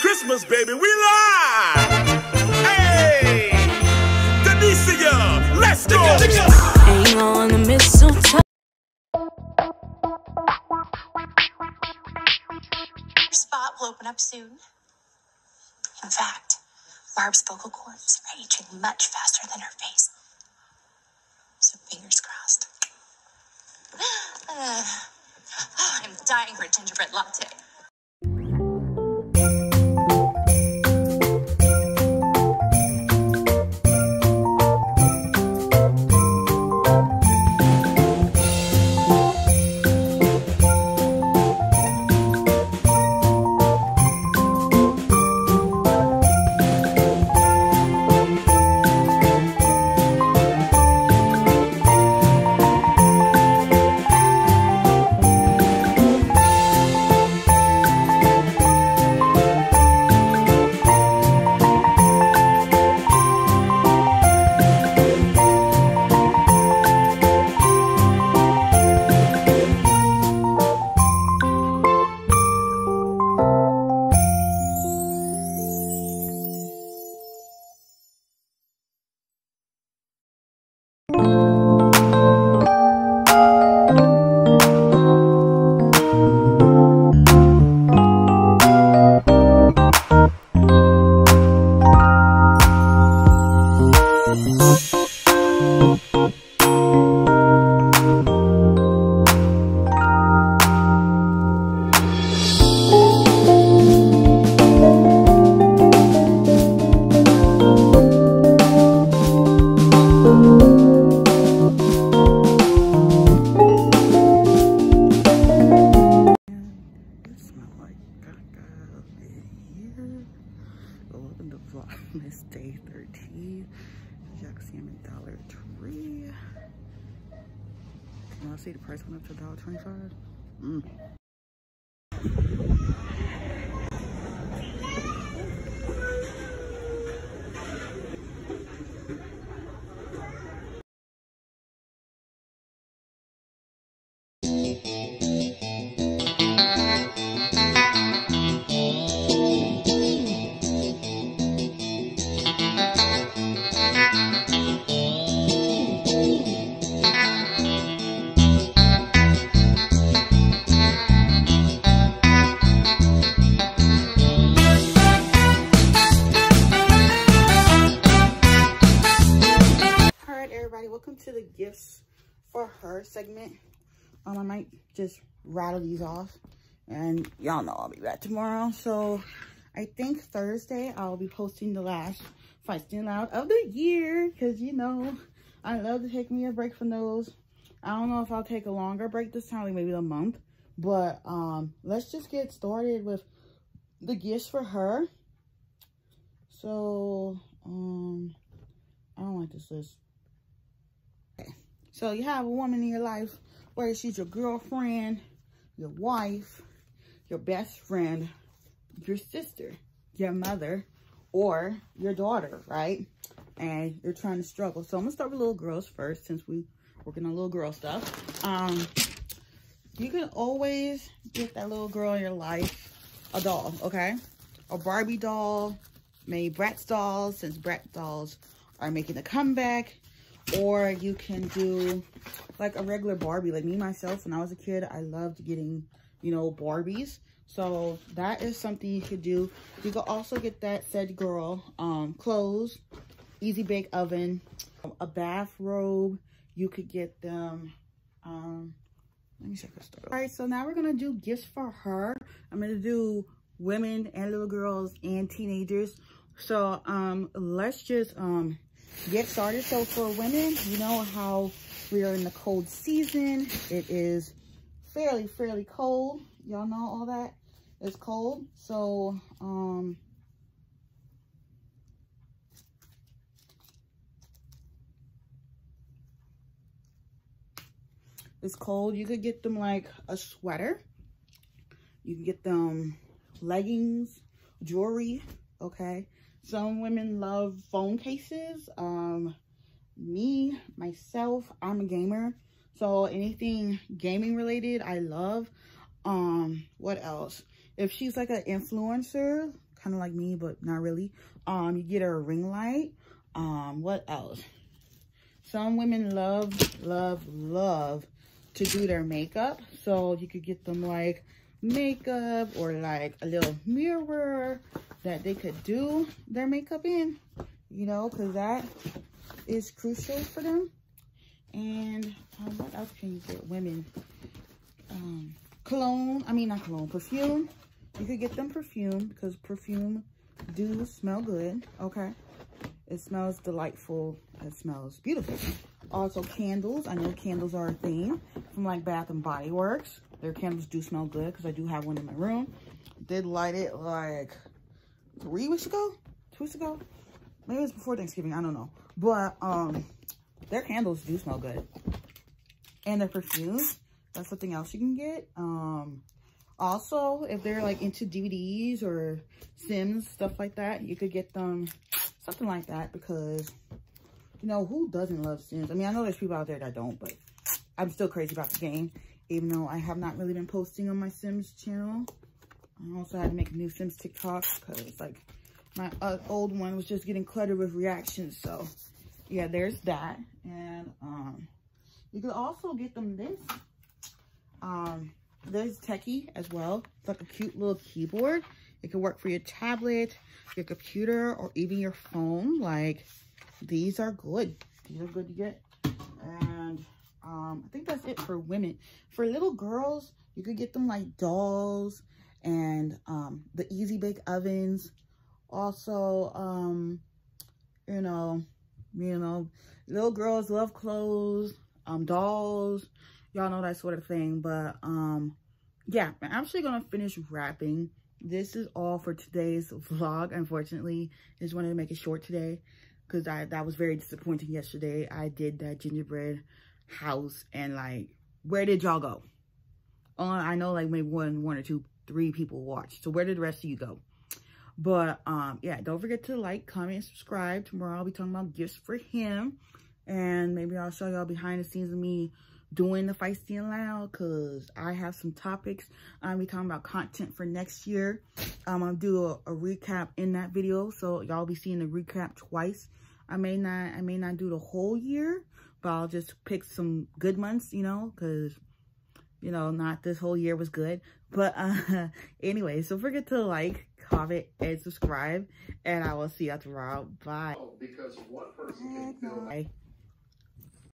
Christmas, baby, we live! Hey! Denicia, let's go! Hang on the mistletoe. spot will open up soon. In fact, Barb's vocal cords are aging much faster than her face. So fingers crossed. Uh, oh, I'm dying for a gingerbread latte. Can y'all see the price went up to $1.25? Mm. Um, I might just rattle these off, and y'all know I'll be back tomorrow. So, I think Thursday I'll be posting the last Feisty Loud of the year, because you know I love to take me a break from those. I don't know if I'll take a longer break this time, like maybe a month, but um, let's just get started with the gifts for her. So, um, I don't like this list. Okay. So you have a woman in your life, whether she's your girlfriend, your wife, your best friend, your sister, your mother, or your daughter, right? And you're trying to struggle. So I'm gonna start with little girls first since we're working on little girl stuff. Um, you can always get that little girl in your life a doll, okay? A Barbie doll, maybe Bratz dolls, since Bratz dolls are making a comeback or you can do like a regular Barbie. Like me, myself, when I was a kid, I loved getting, you know, Barbies. So that is something you could do. You could also get that said girl um, clothes, easy bake oven, a bathrobe. You could get them. Um, let me check her stuff. All right, so now we're gonna do gifts for her. I'm gonna do women and little girls and teenagers. So um, let's just um get started. So for women, you know how we are in the cold season. It is fairly, fairly cold. Y'all know all that. It's cold. So, um, it's cold. You could get them like a sweater. You can get them leggings, jewelry, okay? Some women love phone cases. Um, me, myself, I'm a gamer. So anything gaming related, I love. Um, what else? If she's like an influencer, kind of like me, but not really. Um, you get her a ring light. Um, what else? Some women love, love, love to do their makeup. So you could get them like makeup or like a little mirror that they could do their makeup in, you know, because that is crucial for them. And um, what else can you get? Women, um, cologne, I mean, not cologne, perfume. You could get them perfume because perfume do smell good, okay? It smells delightful. It smells beautiful. Also, candles. I know candles are a thing from like Bath and Body Works. Their candles do smell good because I do have one in my room. Did light it like three weeks ago? Two weeks ago? Maybe it was before Thanksgiving. I don't know. But um, their candles do smell good. And their perfumes. That's something else you can get. Um, also, if they're like into DVDs or Sims, stuff like that, you could get them something like that because, you know, who doesn't love Sims? I mean, I know there's people out there that don't, but I'm still crazy about the game, even though I have not really been posting on my Sims channel. I also had to make new Sims TikTok because, like, my uh, old one was just getting cluttered with reactions. So, yeah, there's that. And, um, you could also get them this. Um, this techie as well. It's like a cute little keyboard. It can work for your tablet, your computer, or even your phone. Like, these are good. These are good to get. And um, I think that's it for women. For little girls, you could get them like dolls and um, the Easy Bake Ovens. Also, um, you know, you know, little girls love clothes, um, dolls, y'all know that sort of thing. But um, yeah, I'm actually gonna finish wrapping. This is all for today's vlog. Unfortunately, I just wanted to make it short today because I that was very disappointing yesterday. I did that gingerbread house and like, where did y'all go? Uh, I know like maybe one, one or two, three people watched. So where did the rest of you go? But um, yeah, don't forget to like, comment, subscribe. Tomorrow I'll be talking about gifts for him. And maybe I'll show y'all behind the scenes of me doing the feisty and loud because I have some topics. I'm be talking about content for next year. I'm gonna do a, a recap in that video, so y'all be seeing the recap twice. I may not, I may not do the whole year, but I'll just pick some good months, you know, because you know, not this whole year was good. But uh, anyway, so forget to like, comment, and subscribe. And I will see you tomorrow. Bye. Because one person can feel Bye.